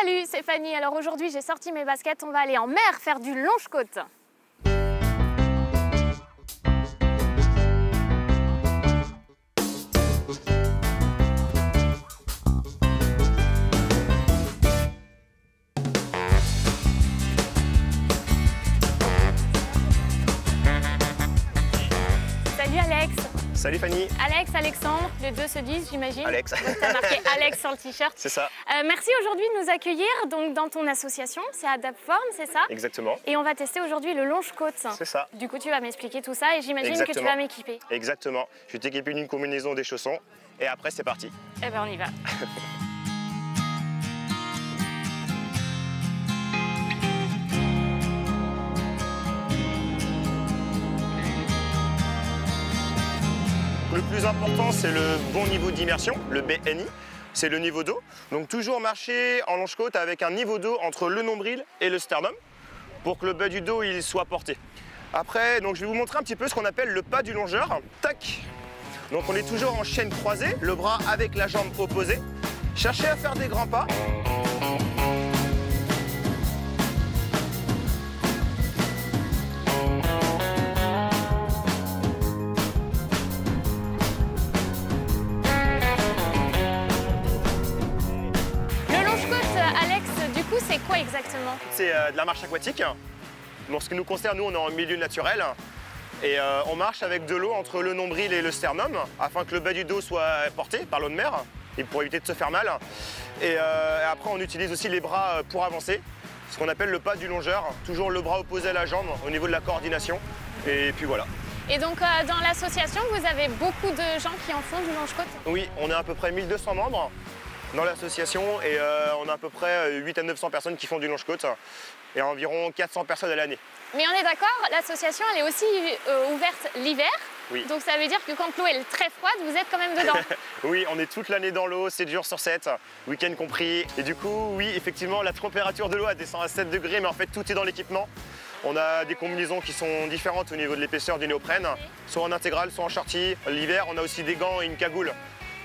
Salut, c'est Fanny. Alors aujourd'hui, j'ai sorti mes baskets. On va aller en mer faire du longe-côte. Salut Fanny. Alex, Alexandre, les deux se disent, j'imagine. Alex. Donc t'as marqué Alex sur le t-shirt. C'est ça, Euh, merci aujourd'hui de nous accueillir donc dans ton association, c'est Adaptform, c'est ça? Exactement. Et on va tester aujourd'hui le longe-côte. C'est ça, Du coup, tu vas m'expliquer tout ça et j'imagine que tu vas m'équiper. exactement. Je vais t'équiper d'une combinaison des chaussons et après c'est parti. Eh ben, on y va. plus important c'est le bon niveau d'immersion, le BNI. C'est le niveau d'eau. Donc toujours marcher en longe-côte avec un niveau d'eau entre le nombril et le sternum pour que le bas du dos il soit porté. Après, donc je vais vous montrer un petit peu ce qu'on appelle le pas du longeur. Tac. Donc on est toujours en chaîne croisée, le bras avec la jambe opposée. Cherchez à faire des grands pas. C'est quoi exactement C'est euh, de la marche aquatique. Pour ce qui nous concerne, nous, on est en milieu naturel. Et euh, on marche avec de l'eau entre le nombril et le sternum afin que le bas du dos soit porté par l'eau de mer et pour éviter de se faire mal. Et euh, après, on utilise aussi les bras pour avancer, ce qu'on appelle le pas du longeur. Toujours le bras opposé à la jambe au niveau de la coordination. Et puis voilà. Et donc, euh, dans l'association, vous avez beaucoup de gens qui en font du longe-côte Oui, on est à peu près 1200 membres dans l'association et euh, on a à peu près 8 à 900 personnes qui font du longe-côte et environ 400 personnes à l'année. Mais on est d'accord, l'association, elle est aussi euh, ouverte l'hiver. Oui. Donc, ça veut dire que quand l'eau est très froide, vous êtes quand même dedans. Oui, on est toute l'année dans l'eau, 7 jours sur 7, week-end compris. Et du coup, oui, effectivement, la température de l'eau elle descend à 7 degrés, mais en fait, tout est dans l'équipement. On a des combinaisons qui sont différentes au niveau de l'épaisseur du néoprène, soit en intégrale, soit en shorty. L'hiver, on a aussi des gants et une cagoule.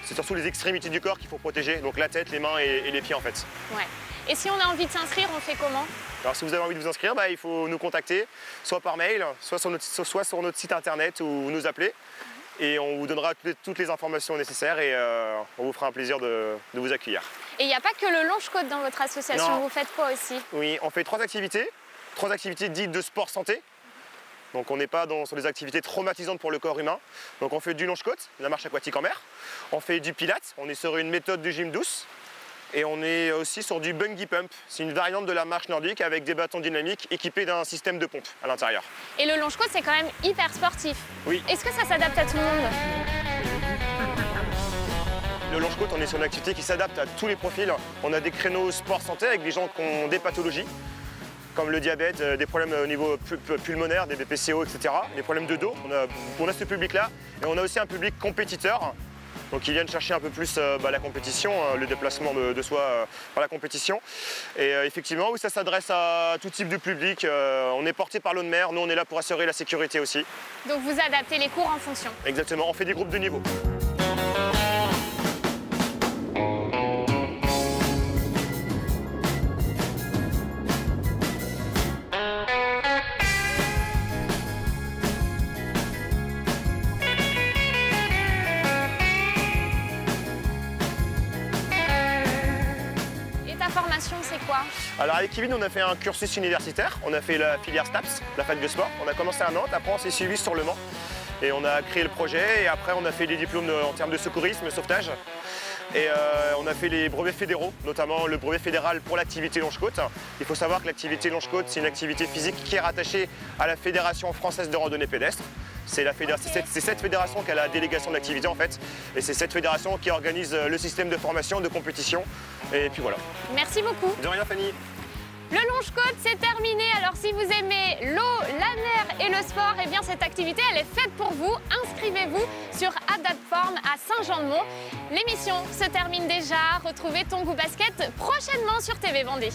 C'est surtout les extrémités du corps qu'il faut protéger, donc la tête, les mains et, et les pieds en fait. ouais. Et si on a envie de s'inscrire, on fait comment? Alors si vous avez envie de vous inscrire, bah, il faut nous contacter, soit par mail, soit sur notre, soit sur notre site internet ou nous appeler. Et on vous donnera toutes les- toutes les informations nécessaires et euh, on vous fera un plaisir de- de vous accueillir. Et il n'y a pas que le longe-côte dans votre association, Non. vous faites quoi aussi? Oui, on fait trois activités, trois activités dites de sport santé. Donc on n'est pas dans, sur des activités traumatisantes pour le corps humain. Donc on fait du longe-côte, la marche aquatique en mer. On fait du pilates, on est sur une méthode du gym douce. Et on est aussi sur du bungee pump. C'est une variante de la marche nordique avec des bâtons dynamiques équipés d'un système de pompe à l'intérieur. Et le longe-côte, c'est quand même hyper sportif. Oui. Est-ce que ça s'adapte à tout le monde? Le longe-côte, on est sur une activité qui s'adapte à tous les profils. On a des créneaux sport santé avec des gens qui ont des pathologies, comme le diabète, euh, des problèmes au niveau pu- pu- pulmonaire, des BPCO, etc. Des problèmes de dos. On a, on a ce public-là. Et on a aussi un public compétiteur. Donc ils viennent chercher un peu plus euh, bah, la compétition, euh, le déplacement de, de soi euh, par la compétition. Et euh, effectivement, oui, ça s'adresse à tout type de public. Euh, on est porté par l'eau de mer. Nous, on est là pour assurer la sécurité aussi. Donc vous adaptez les cours en fonction. Exactement. On fait des groupes de niveau. Ta formation, c'est quoi Alors avec Kevin, on a fait un cursus universitaire. On a fait la filière STAPS, la fac de sport. On a commencé à Nantes, après on s'est suivi sur Le Mans. Et on a créé le projet et après on a fait des diplômes en termes de secourisme, sauvetage. Et euh, on a fait les brevets fédéraux, notamment le brevet fédéral pour l'activité longe-côte. Il faut savoir que l'activité longe-côte, c'est une activité physique qui est rattachée à la Fédération française de randonnée pédestre. C'est cette fédération qui a la délégation d'activité en fait. Et c'est cette fédération qui organise euh, le système de formation, de compétition. Et puis voilà. Merci beaucoup. De rien Fanny. Le longe-côte, c'est terminé. Alors si vous aimez l'eau, la mer et le sport, eh bien cette activité, elle est faite pour vous. Inscrivez-vous sur Adaptform à Saint-Jean-de-Mont. L'émission se termine déjà. Retrouvez ton goût basket prochainement sur TV Vendée.